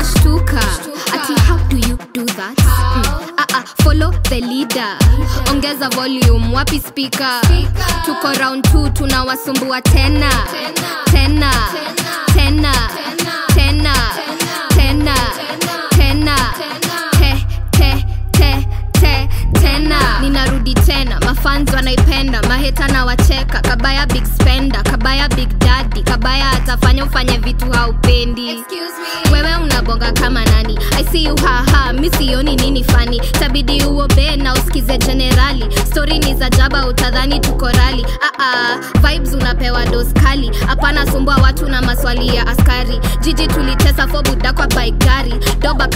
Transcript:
nashtuka. Ati how do you do that? Hmm. Ah, ah, follow the leader. Ongeza volume wapi spika tuko round 2 tunawasumbua tena, tena. Mafans wanaipenda. Maheta na wacheka. Kabaya big spender. Kabaya big daddy. Kabaya atafanya ufanye vitu haupendi. Wewe unabonga kama nani? I see you haha. Mi sioni nini fani tabidi uobe na usikize jenerali stori ni za jaba utadhani tukorali Aa, vibes unapewa dos kali. Hapana sumbwa watu na maswali ya askari. Jiji tulitesa fobuda kwa baigari doba